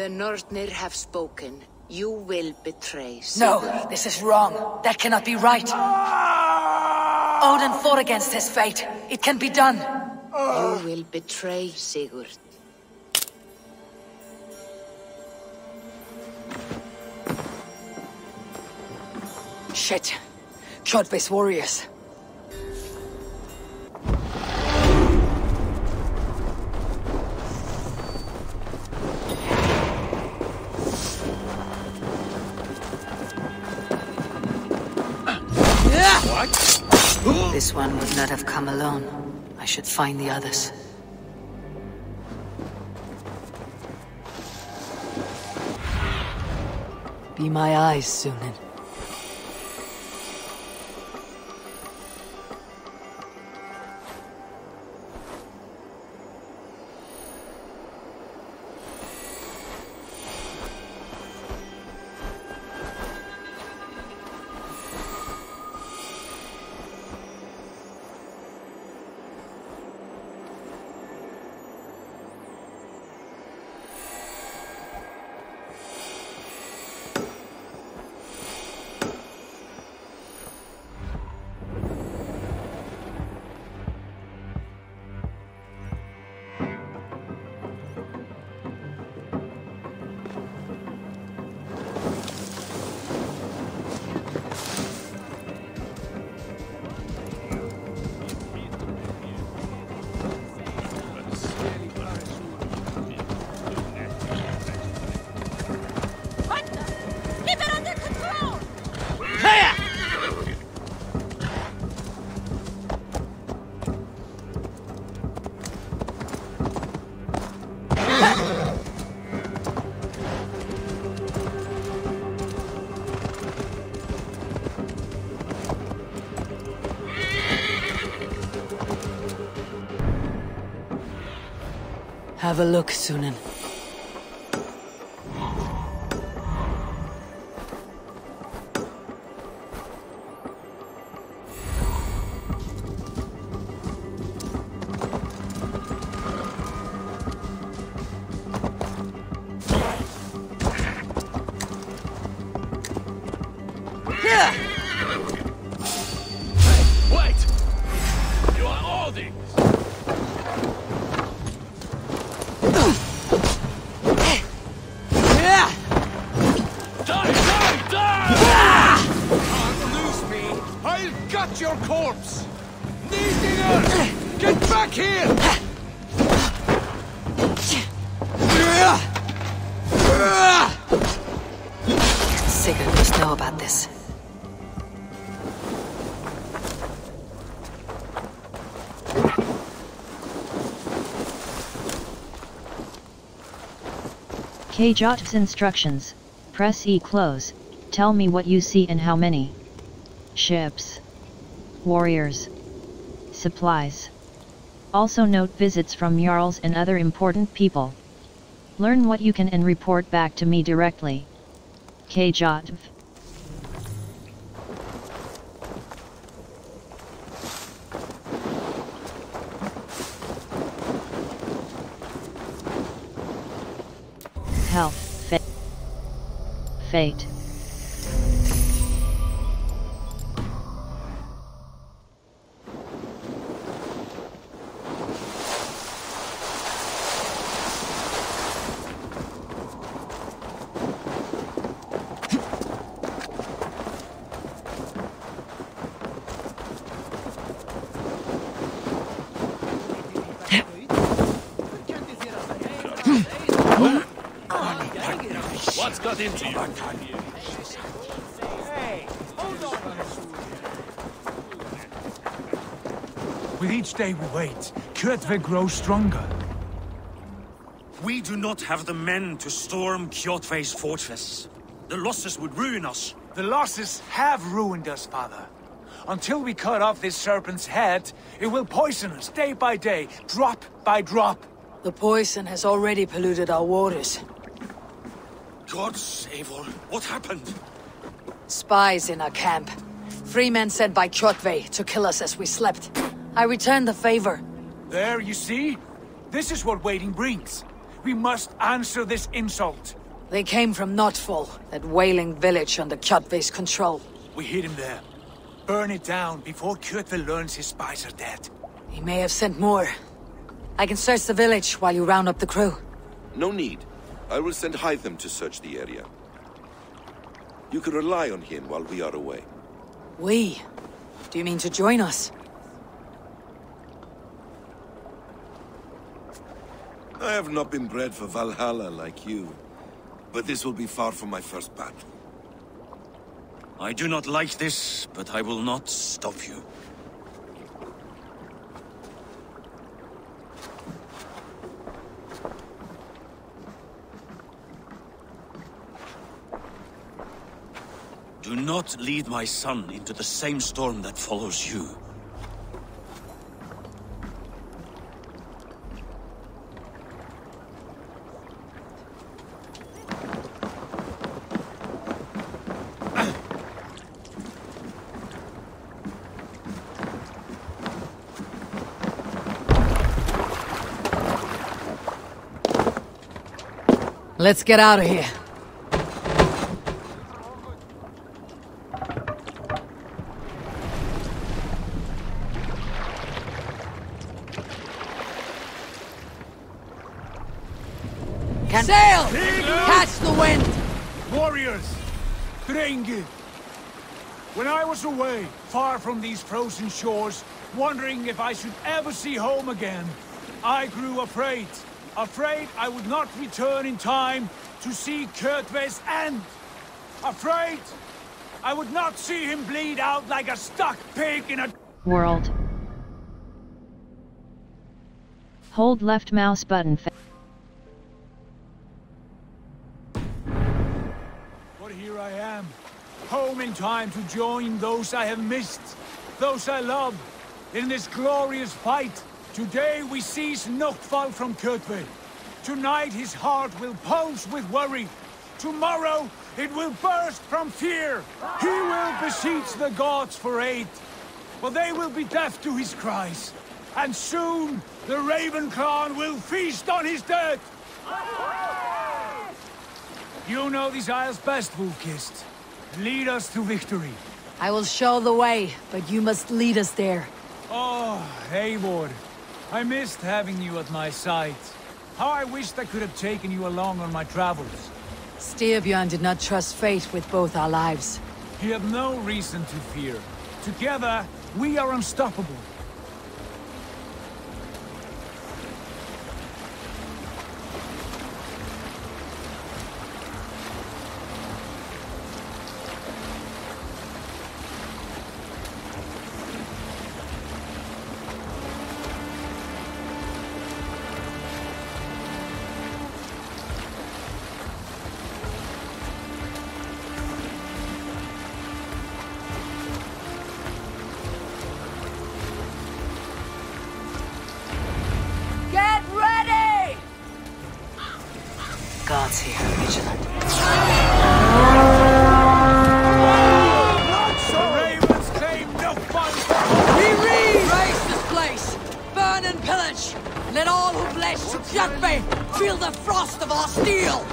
The Nornir have spoken. You will betray No, this is wrong. That cannot be right. Odin fought against his fate. It can be done. You will betray Sigurd. Shit. Kjotve's warriors. This one would not have come alone. I should find the others. Be my eyes, Sýnin. Have a look, Sýnin. I'll gut your corpse! Niedinger! Get back here! Sigurd must know about this. KJOT's instructions. Press E close. Tell me what you see and how many. Ships. Warriors. Supplies. Also note visits from Jarls and other important people. Learn what you can and report back to me directly. KJOTV. Health. Fa- fate. Got into you? With each day we wait, Kjotve grows stronger. We do not have the men to storm Kjotve's fortress. The losses would ruin us. The losses have ruined us, father. Until we cut off this serpent's head, it will poison us day by day, drop by drop. The poison has already polluted our waters. God save all. What happened? Spies in our camp. Three men sent by Kjotve to kill us as we slept. I returned the favor. There, you see? This is what waiting brings. We must answer this insult. They came from Notfall, that whaling village under Kjotve's control. We hid him there. Burn it down before Kjotve learns his spies are dead. He may have sent more. I can search the village while you round up the crew. No need. I will send Hytham to search the area. You can rely on him while we are away. We? Do you mean to join us? I have not been bred for Valhalla like you. But this will be far from my first battle. I do not like this, but I will not stop you. Not lead my son into the same storm that follows you. Let's get out of here. Can Sail! Catch the wind! Warriors! Drenge! When I was away, far from these frozen shores, wondering if I should ever see home again, I grew afraid. Afraid I would not return in time to see Kjotve's end. Afraid I would not see him bleed out like a stuck pig in a... World. Hold left mouse button. But here I am, home in time to join those I have missed, those I love, in this glorious fight. Today we seize Noctval from Kjotve. Tonight his heart will pulse with worry. Tomorrow it will burst from fear. He will beseech the gods for aid. But they will be deaf to his cries. And soon the Raven clan will feast on his dead. You know these isles best, Wolf-Kissed. Lead us to victory. I will show the way, but you must lead us there. Oh, Eivor. I missed having you at my side. How I wished I could have taken you along on my travels. Styrbjörn did not trust fate with both our lives. You have no reason to fear. Together, we are unstoppable. Gods here, vigilant. The Ravens claim no fun. We Raise this place! Burn and pillage! Let all who pledge to Kjotve feel the frost of our steel!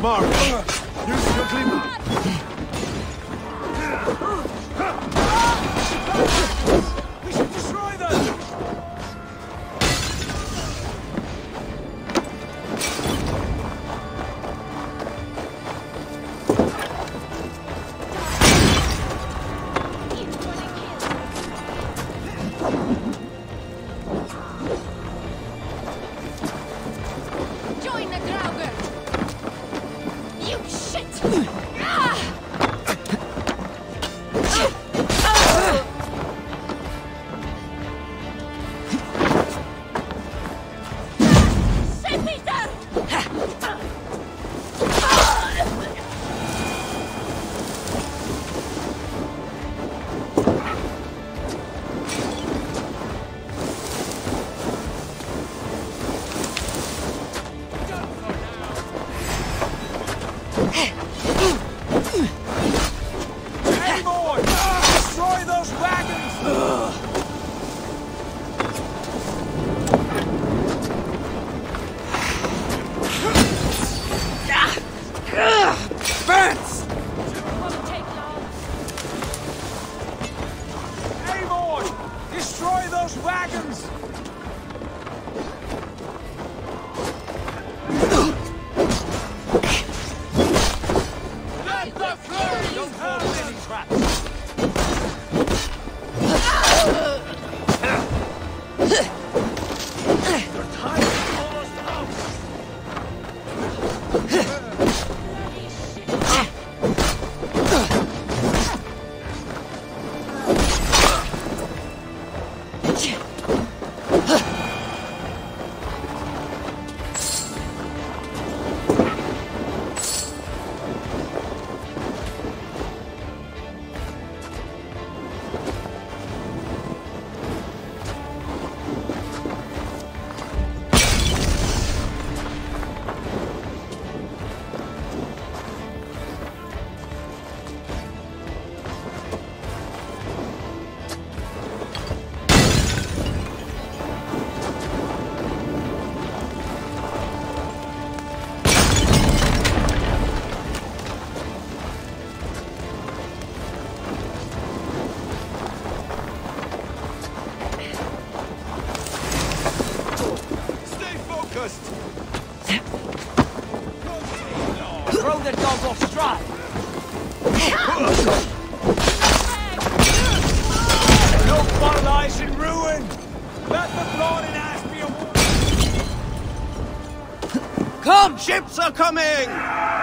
Smart. Wagons! Come! Ships are coming!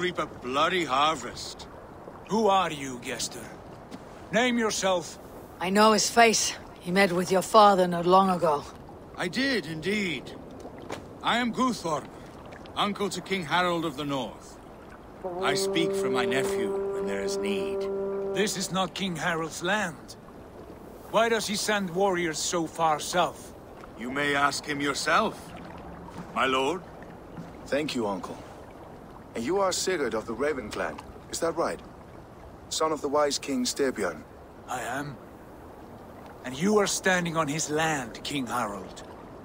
Reap a bloody harvest. Who are you, Gester? Name yourself. I know his face. He met with your father not long ago. I did, indeed. I am Guthorm, uncle to King Harald of the North. I speak for my nephew when there is need. This is not King Harald's land. Why does he send warriors so far south? You may ask him yourself, my lord. Thank you, Uncle. And you are Sigurd of the Raven clan, is that right? Son of the wise King Styrbjörn. I am. And you are standing on his land, King Harald.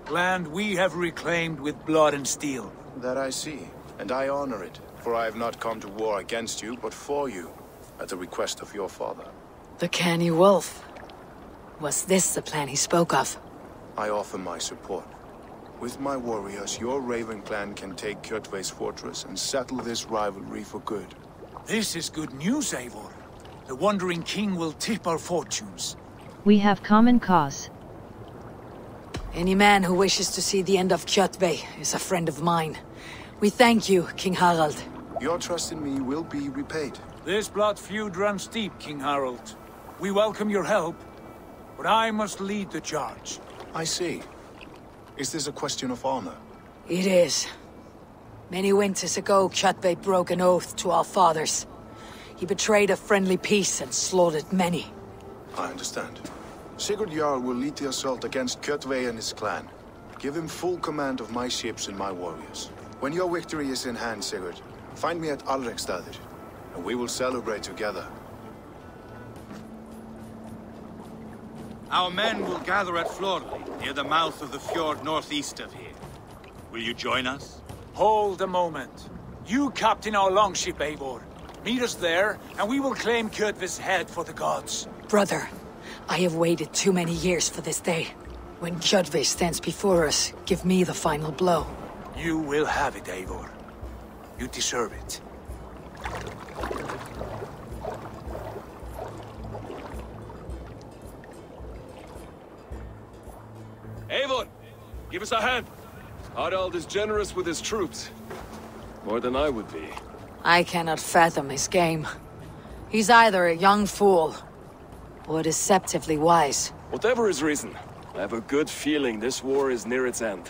Land we have reclaimed with blood and steel. That I see, and I honor it, for I have not come to war against you, but for you, at the request of your father. The canny wolf. Was this the plan he spoke of? I offer my support. With my warriors, your Raven clan can take Kjotve's fortress and settle this rivalry for good. This is good news, Eivor. The Wandering King will tip our fortunes. We have common cause. Any man who wishes to see the end of Kjotve is a friend of mine. We thank you, King Harald. Your trust in me will be repaid. This blood feud runs deep, King Harald. We welcome your help, but I must lead the charge. I see. Is this a question of honor? It is. Many winters ago, Kjotve broke an oath to our fathers. He betrayed a friendly peace and slaughtered many. I understand. Sigurd Jarl will lead the assault against Kjotve and his clan. Give him full command of my ships and my warriors. When your victory is in hand, Sigurd, find me at Alrekstadir, and we will celebrate together. Our men will gather at Florli, near the mouth of the fjord northeast of here. Will you join us? Hold a moment. You captain our longship, Eivor. Meet us there, and we will claim Kjotve's head for the gods. Brother, I have waited too many years for this day. When Kjotve stands before us, give me the final blow. You will have it, Eivor. You deserve it. Avon, give us a hand. Harald is generous with his troops. More than I would be. I cannot fathom his game. He's either a young fool or deceptively wise. Whatever his reason, I have a good feeling this war is near its end.